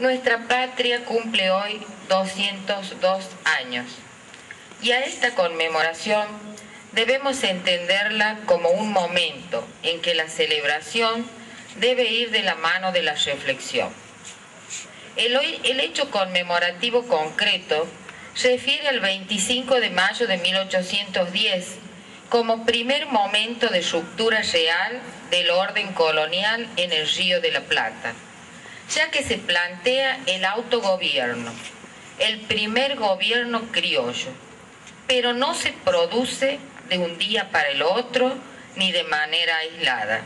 Nuestra patria cumple hoy 202 años y a esta conmemoración debemos entenderla como un momento en que la celebración debe ir de la mano de la reflexión. El, hecho conmemorativo concreto refiere al 25 de mayo de 1810 como primer momento de ruptura real del orden colonial en el Río de la Plata ya que se plantea el autogobierno, el primer gobierno criollo, pero no se produce de un día para el otro ni de manera aislada,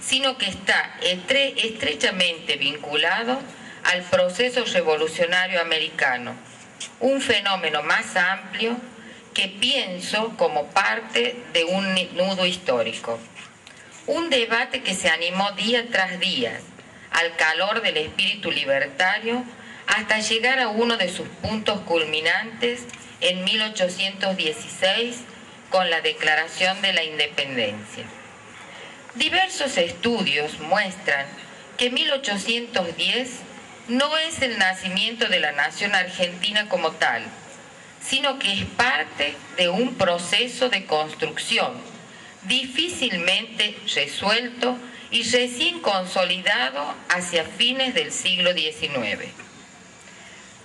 sino que está estrechamente vinculado al proceso revolucionario americano, un fenómeno más amplio que pienso como parte de un nudo histórico. Un debate que se animó día tras día al calor del espíritu libertario hasta llegar a uno de sus puntos culminantes en 1816 con la Declaración de la Independencia. Diversos estudios muestran que 1810 no es el nacimiento de la nación argentina como tal, sino que es parte de un proceso de construcción difícilmente resuelto y recién consolidado hacia fines del siglo XIX.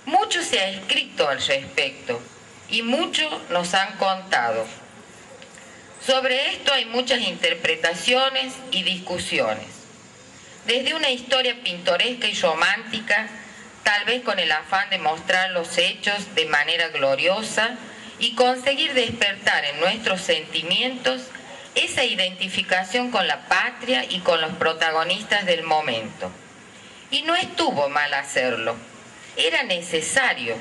Mucho se ha escrito al respecto y mucho nos han contado. Sobre esto hay muchas interpretaciones y discusiones. Desde una historia pintoresca y romántica, tal vez con el afán de mostrar los hechos de manera gloriosa y conseguir despertar en nuestros sentimientos esa identificación con la patria y con los protagonistas del momento. Y no estuvo mal hacerlo, era necesario,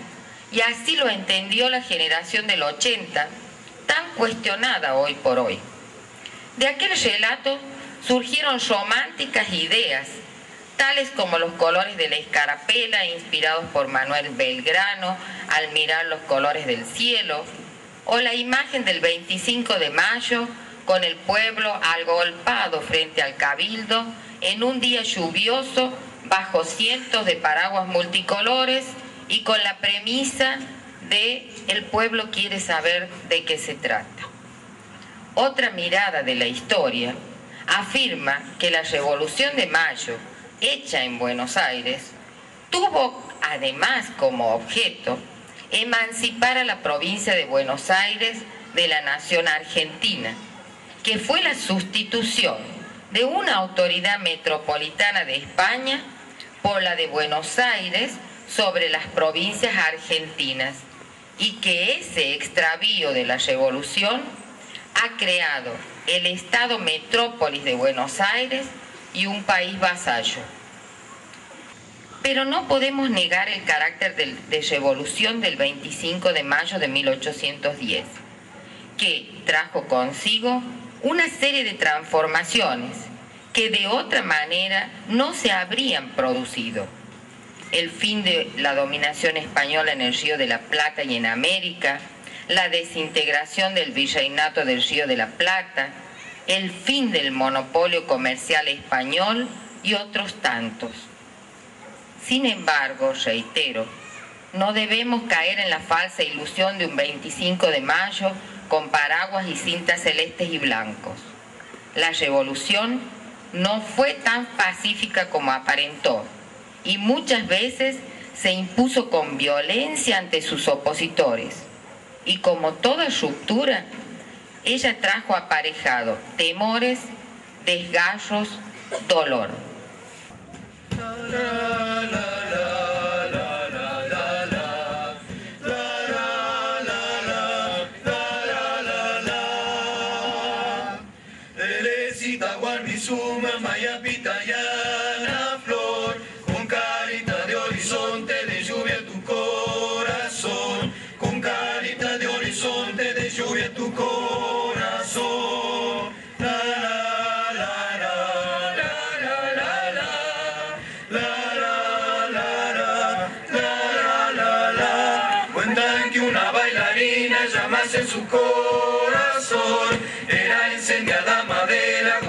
y así lo entendió la generación del 80, tan cuestionada hoy por hoy. De aquel relato surgieron románticas ideas, tales como los colores de la escarapela inspirados por Manuel Belgrano al mirar los colores del cielo, o la imagen del 25 de mayo con el pueblo agolpado frente al cabildo en un día lluvioso bajo cientos de paraguas multicolores y con la premisa de el pueblo quiere saber de qué se trata. Otra mirada de la historia afirma que la Revolución de Mayo, hecha en Buenos Aires, tuvo además como objeto emancipar a la provincia de Buenos Aires de la nación argentina que fue la sustitución de una autoridad metropolitana de España por la de Buenos Aires sobre las provincias argentinas y que ese extravío de la revolución ha creado el Estado metrópolis de Buenos Aires y un país vasallo. Pero no podemos negar el carácter de, revolución del 25 de mayo de 1810, que trajo consigo una serie de transformaciones que de otra manera no se habrían producido. El fin de la dominación española en el Río de la Plata y en América, la desintegración del virreinato del Río de la Plata, el fin del monopolio comercial español y otros tantos. Sin embargo, reitero, no debemos caer en la falsa ilusión de un 25 de mayo con paraguas y cintas celestes y blancos. La revolución no fue tan pacífica como aparentó y muchas veces se impuso con violencia ante sus opositores. Y como toda ruptura, ella trajo aparejado temores, desgarros, dolor. Cuentan que una bailarina llamas en su corazón, era incendiada madera